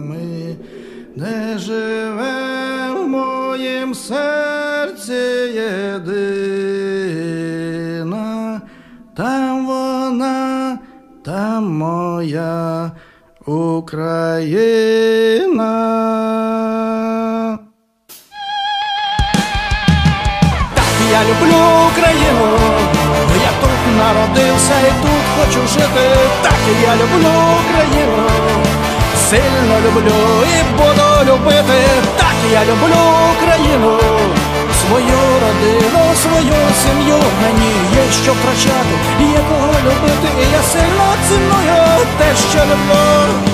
ми, де живе в моїм серці єдина, там вона, там моя Україна. Я люблю Україну, я тут народився і тут хочу жити. Так я люблю Україну, сильно люблю і буду любити. Так я люблю Україну, свою родину, свою сім'ю. Мені є що втрачати, є кого любити, і я сильно ціную те, що люблю.